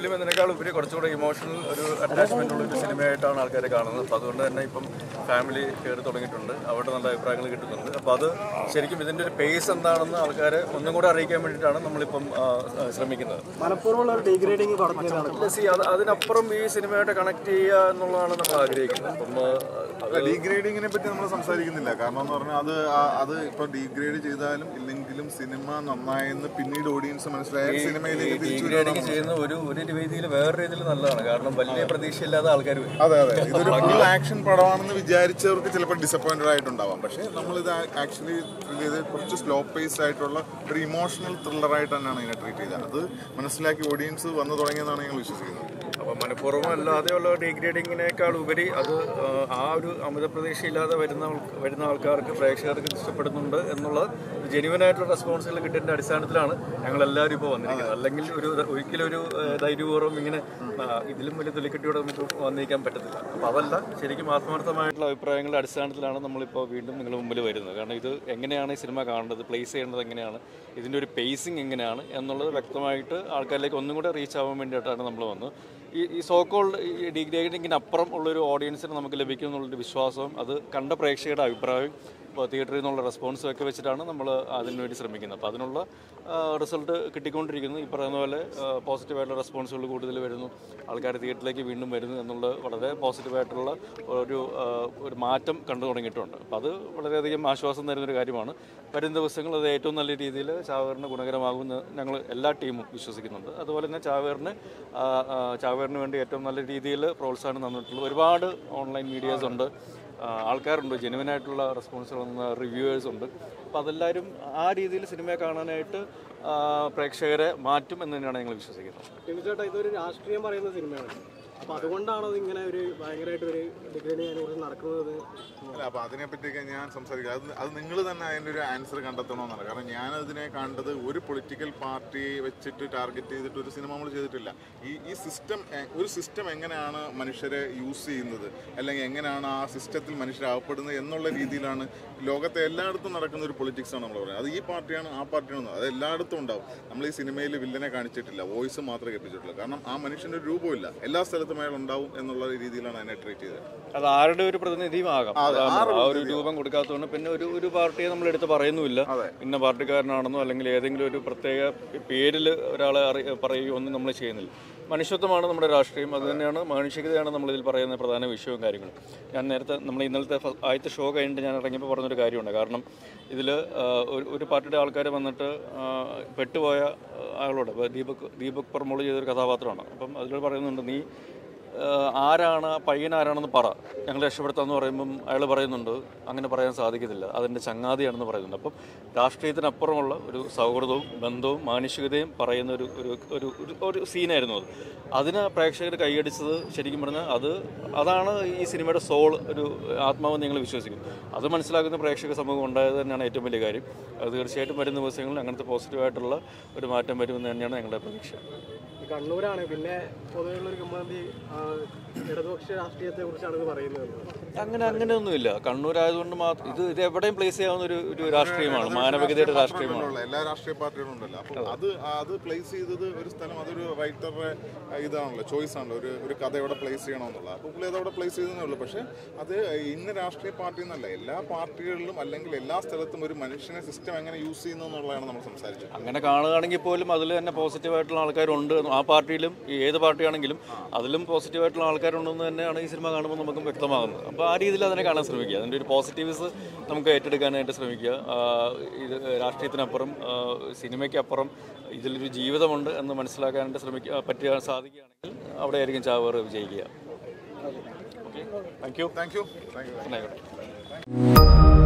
Film എന്നതിനേക്കാൾ ഉപരി കുറച്ചുകൂടെ ഇമോഷണൽ ഒരു അറ്റാച്ച്മെന്റ് ഉള്ള ഒരു സിനിമയായിട്ടാണ് ആൾക്കാരെ കാണുന്നത്. അപ്പോൾ അതുകൊണ്ട് തന്നെ ഇപ്പം ഫാമിലി കയറി തുടങ്ങിയിട്ടുണ്ട്. അവരുടെ നല്ല അഭിപ്രായങ്ങൾ കിട്ടുന്നുണ്ട്. അപ്പോൾ അത് ശരിക്കും ഇതിന്റെ ഒരു പേസ് എന്താണെന്ന് ആൾക്കാരെ ഒന്നും കൂടെ അറിയിക്കാൻ വേണ്ടിയിട്ടാണ് നമ്മളിപ്പം ശ്രമിക്കുന്നത്. സി അത് അതിനപ്പുറം ഈ സിനിമയായിട്ട് കണക്ട് ചെയ്യുക എന്നുള്ളതാണ് നമ്മൾ ആഗ്രഹിക്കുന്നത്. അപ്പം ഡീഗ്രേഡിങ്ങിനെ പറ്റി നമ്മൾ സംസാരിക്കുന്നില്ല. കാരണം എന്ന് പറഞ്ഞാൽ അത് അത് ഇപ്പൊ ഡീഗ്രേഡ് ചെയ്താലും ഇല്ലെങ്കിലും സിനിമ നന്നായെന്ന് പിന്നീട് ഓഡിയൻസ് മനസ്സിലായ സിനിമയിലേക്ക് തിരിച്ചു ഡീഗ്രേഡിങ് ചെയ്യുന്ന ഒരു ഒരു രീതിയിൽ വേറെ രീതിയിൽ നല്ലതാണ്. കാരണം വലിയ പ്രതീക്ഷയില്ലാതെ ആൾക്കാർ വരും. അതെ അതെ. ഇതൊരു ഫുൾ ആക്ഷൻ പടമാണെന്ന് വിചാരിച്ചവർക്ക് ചിലപ്പോൾ ഡിസപ്പോയിന്റഡ് ആയിട്ടുണ്ടാവാം. പക്ഷേ നമ്മളിത് ആക്ച്വലി ഇത് കുറച്ച് സ്ലോ പേസ് ആയിട്ടുള്ള ഒരു ഇമോഷണൽ ത്രില്ലർ ആയിട്ട് തന്നെയാണ് ഇതിനെ ട്രീറ്റ് ചെയ്തത്. അത് മനസ്സിലാക്കി ഓഡിയൻസ് വന്നു തുടങ്ങിയതാണ് ഞങ്ങൾ വിശ്വസിക്കുന്നത്. അപ്പോൾ മനഃപൂർവം അല്ലാതെയുള്ള ഡീഗ്രേഡിങ്ങിനേക്കാൾ ഉപരി അത് ആ, ഒരു അമിത പ്രതീക്ഷയില്ലാതെ വരുന്ന വരുന്ന ആൾക്കാർക്ക് പ്രേക്ഷകർക്ക് ഇഷ്ടപ്പെടുന്നുണ്ട് എന്നുള്ള ജെനുവനായിട്ടുള്ള റെസ്പോൺസുകൾ കിട്ടിയതിന്റെ അടിസ്ഥാനത്തിലാണ് ഞങ്ങളെല്ലാവരും ഇപ്പോൾ വന്നിരിക്കുന്നത്. അല്ലെങ്കിൽ ഒരു ഒരിക്കലും ഒരു ധൈര്യപൂർവം ഇങ്ങനെ ഇതിലും വലിയ തൊലിക്കെട്ടിയോടെ നമുക്ക് വന്നിരിക്കാൻ പറ്റത്തില്ല. അപ്പോൾ അതല്ല ശരിക്കും ആത്മാർത്ഥമായിട്ടുള്ള അഭിപ്രായങ്ങളുടെ അടിസ്ഥാനത്തിലാണ് നമ്മളിപ്പോൾ വീണ്ടും നിങ്ങൾ മുമ്പിൽ വരുന്നത്. കാരണം ഇത് എങ്ങനെയാണ് ഈ സിനിമ കാണേണ്ടത് പ്ലേസ് ചെയ്യേണ്ടത് എങ്ങനെയാണ് ഇതിന്റെ ഒരു പേസിങ് എങ്ങനെയാണ് എന്നുള്ളത് വ്യക്തമായിട്ട് ആൾക്കാരിലേക്ക് ഒന്നും കൂടെ റീച്ച് ആവാൻ വേണ്ടിയിട്ടാണ് നമ്മൾ വന്നത്. ഈ സോക്കോൾഡ് ഈ ഡിഗ്രേഡിങ്ങിന് അപ്പുറം ഉള്ളൊരു ഓഡിയൻസിന് നമുക്ക് ലഭിക്കും എന്നുള്ളൊരു വിശ്വാസവും അത് കണ്ട പ്രേക്ഷകരുടെ അഭിപ്രായവും ഇപ്പോൾ തിയേറ്ററിൽ നിന്നുള്ള റെസ്പോൺസും ഒക്കെ വെച്ചിട്ടാണ് നമ്മൾ അതിനുവേണ്ടി ശ്രമിക്കുന്നത്. അപ്പോൾ അതിനുള്ള റിസൾട്ട് കിട്ടിക്കൊണ്ടിരിക്കുന്നു. ഈ പറയുന്ന പോലെ പോസിറ്റീവായിട്ടുള്ള റെസ്പോൺസുകൾ കൂടുതൽ വരുന്നു. ആൾക്കാർ തിയേറ്ററിലേക്ക് വീണ്ടും വരുന്നു എന്നുള്ള വളരെ പോസിറ്റീവായിട്ടുള്ള ഒരു ഒരു മാറ്റം കണ്ടു തുടങ്ങിയിട്ടുണ്ട്. അപ്പോൾ അത് വളരെയധികം ആശ്വാസം തരുന്നൊരു കാര്യമാണ്. വരും ദിവസങ്ങൾ അത് ഏറ്റവും നല്ല രീതിയിൽ ചാവേറിന് ഗുണകരമാകുമെന്ന് ഞങ്ങൾ എല്ലാ ടീമും വിശ്വസിക്കുന്നുണ്ട്. അതുപോലെ തന്നെ ചാവേറിന് ആ, ചാവേറിന് വേണ്ടി ഏറ്റവും നല്ല രീതിയിൽ പ്രോത്സാഹനം തന്നിട്ടുള്ള ഒരുപാട് ഓൺലൈൻ മീഡിയാസ് ഉണ്ട്. ആൾക്കാരുണ്ട്. ജെനുവനായിട്ടുള്ള റെസ്പോൺസുകൾ റിവ്യൂവേഴ്സ് ഉണ്ട്. അപ്പോൾ അതെല്ലാവരും ആ രീതിയിൽ സിനിമയെ കാണാനായിട്ട് പ്രേക്ഷകരെ മാറ്റും എന്ന് തന്നെയാണ് ഞങ്ങൾ വിശ്വസിക്കുന്നത്. ഇതൊരു രാഷ്ട്രീയം പറയുന്ന സിനിമയാണ് അപ്പൊ അതുകൊണ്ടാണ് ഇങ്ങനെ ഒരു ഭയങ്കരമായിട്ട് ഒരു ഡിഗ്രി നടക്കുന്നത്. അല്ല അപ്പൊ അതിനെ പറ്റിയൊക്കെ ഞാൻ സംസാരിക്കുക അത് അത് നിങ്ങൾ തന്നെ അതിന്റെ ഒരു ആൻസർ കണ്ടെത്തണമെന്നാണ്. കാരണം ഞാൻ അതിനെ കണ്ടത് ഒരു പൊളിറ്റിക്കൽ പാർട്ടി വെച്ചിട്ട് ടാർഗറ്റ് ചെയ്തിട്ട് ഒരു സിനിമ നമ്മൾ ചെയ്തിട്ടില്ല. ഈ ഈ സിസ്റ്റം ഒരു സിസ്റ്റം എങ്ങനെയാണ് മനുഷ്യരെ യൂസ് ചെയ്യുന്നത്? അല്ലെങ്കിൽ എങ്ങനെയാണ് ആ സിസ്റ്റത്തിൽ മനുഷ്യർ അകപ്പെടുന്നത് എന്നുള്ള രീതിയിലാണ് ലോകത്തെ എല്ലായിടത്തും നടക്കുന്ന ഒരു പൊളിറ്റിക്സ് ആണ് നമ്മൾ പറയുന്നത്. അത് ഈ പാർട്ടിയാണ് ആ പാർട്ടിയാണ് അത് എല്ലായിടത്തും ഉണ്ടാവും. നമ്മൾ ഈ സിനിമയിൽ വില്ലനെ കാണിച്ചിട്ടില്ല. വോയിസ് മാത്രമേ കേൾപ്പിച്ചിട്ടുള്ളൂ. കാരണം ആ മനുഷ്യന്റെ ഒരു രൂപമില്ല എല്ലാ സ്ഥലത്തും അയാൾ ഉണ്ടാവും എന്നുള്ള രീതിയിലാണ് അതിനെ ട്രീറ്റ് ചെയ്തത്. അത് ആരുടെ ഒരു പ്രതിനിധിയുമാകാം. ആകാം ആ ഒരു രൂപം കൊടുക്കാത്തതുകൊണ്ട് പിന്നെ ഒരു ഒരു പാർട്ടിയെ നമ്മൾ എടുത്ത് പറയുന്നുമില്ല ഇന്ന പാർട്ടിക്കാരനാണെന്നോ അല്ലെങ്കിൽ ഏതെങ്കിലും ഒരു പ്രത്യേക പേരിൽ ഒരാളെ അറി പറയുകയോ ഒന്നും നമ്മൾ ചെയ്യുന്നില്ല. മനുഷ്യത്വമാണ് നമ്മുടെ രാഷ്ട്രീയം. അത് തന്നെയാണ് മാനുഷികതയാണ് നമ്മളിതിൽ പറയുന്ന പ്രധാന വിഷയവും കാര്യങ്ങളും. ഞാൻ നേരത്തെ നമ്മൾ ഇന്നലത്തെ ആദ്യത്തെ ഷോ കഴിഞ്ഞിട്ട് ഞാൻ ഇറങ്ങിയപ്പോൾ പറഞ്ഞൊരു കാര്യമുണ്ട്. കാരണം ഇതിൽ ഒരു പാർട്ടിയുടെ ആൾക്കാർ വന്നിട്ട് പെട്ടുപോയ ആളോട് ദീപക് ദീപക് പ്രമോൾ ചെയ്തൊരു കഥാപാത്രമാണ്. അപ്പം അതിൽ പറയുന്നുണ്ട് നീ ആരാണ് പയ്യൻ ആരാണെന്ന് പറ. ഞങ്ങൾ രക്ഷപ്പെടുത്താമെന്ന് പറയുമ്പം അയാൾ പറയുന്നുണ്ട്. അങ്ങനെ പറയാൻ സാധിക്കത്തില്ല. അതിന്റെ ചങ്ങാതിയാണെന്ന് പറയുന്നുണ്ട്. അപ്പം രാഷ്ട്രീയത്തിനപ്പുറമുള്ള ഒരു സൗഹൃദവും ബന്ധവും മാനുഷികതയും പറയുന്ന ഒരു ഒരു ഒരു ഒരു- സീനായിരുന്നു അത്. അതിന് പ്രേക്ഷകർ കൈയടിച്ചത് ശരിക്കും പറഞ്ഞാൽ അത് അതാണ് ഈ സിനിമയുടെ സോൾ ഒരു ആത്മാവെന്ന് നിങ്ങൾ വിശ്വസിക്കും അത് മനസ്സിലാക്കുന്ന പ്രേക്ഷക സമൂഹം ഉണ്ടായത് തന്നെയാണ് ഏറ്റവും വലിയ കാര്യം. അത് തീർച്ചയായിട്ടും വരും ദിവസങ്ങളിൽ അങ്ങനത്തെ പോസിറ്റീവായിട്ടുള്ള ഒരു മാറ്റം വരുമെന്ന് തന്നെയാണ് ഞങ്ങളുടെ പ്രതീക്ഷ. കണ്ണൂരാണ്. പിന്നെ പൊതുവെയുള്ളൊരു കമ്മാന്തി ഇടതുപക്ഷ രാഷ്ട്രീയത്തെ കുറിച്ചാണ് ഇത് പറയുന്നത്. അങ്ങനെ അങ്ങനെയൊന്നുമില്ല. കണ്ണൂരായതുകൊണ്ട് മാത്രം ഇത് ഇത് എവിടെയും പ്ലേസ് ചെയ്യാവുന്ന ഒരു ഒരു രാഷ്ട്രീയമാണ്. മാനവികതയുടെ രാഷ്ട്രീയമാണ്. എല്ലാ രാഷ്ട്രീയ പാർട്ടികളും ഉണ്ടല്ലോ. അപ്പോൾ അത് അത് പ്ലേസ് ചെയ്തത് ഒരു സ്ഥലം അതൊരു റൈറ്ററുടെ ഇതാണല്ലോ ചോയ്സ് ആണല്ലോ. ഒരു ഒരു കഥ എവിടെ പ്ലേസ് ചെയ്യണമെന്നുള്ളത്. അപ്പോൾ പുള്ളി അതവിടെ പ്ലേസ് ചെയ്തതേ ഉള്ളൂ. പക്ഷേ അത് ഇന്ന രാഷ്ട്രീയ പാർട്ടി എന്നല്ല. എല്ലാ പാർട്ടികളിലും അല്ലെങ്കിൽ എല്ലാ സ്ഥലത്തും ഒരു മനുഷ്യനെ സിസ്റ്റം എങ്ങനെ യൂസ് ചെയ്യുന്നു എന്നുള്ളതാണ് നമ്മൾ സംസാരിച്ചത്. അങ്ങനെ കാണുകയാണെങ്കിൽ പോലും അതിൽ തന്നെ പോസിറ്റീവായിട്ടുള്ള ആൾക്കാരുണ്ട് ആ പാർട്ടിയിലും ഏത് പാർട്ടിയാണെങ്കിലും അതിലും പോസിറ്റീവായിട്ടുള്ള ആൾക്കാരുണ്ടെന്ന് തന്നെയാണ് ഈ സിനിമ കാണുമ്പോൾ നമുക്ക് വ്യക്തമാകുന്നത്. അപ്പോൾ ആ രീതിയിൽ അതിനെ കാണാൻ ശ്രമിക്കുക. അതിന്റെ ഒരു പോസിറ്റീവ്സ് നമുക്ക് ഏറ്റെടുക്കാനായിട്ട് ശ്രമിക്കുക. ഇത് രാഷ്ട്രീയത്തിനപ്പുറം സിനിമയ്ക്കപ്പുറം ഇതിലൊരു ജീവിതമുണ്ട് എന്ന് മനസ്സിലാക്കാനായിട്ട് ശ്രമിക്കുക പറ്റുക സാധിക്കുകയാണെങ്കിൽ അവിടെ ആയിരിക്കും ചാവർ വിജയിക്കുക. Okay thank you thank you thank you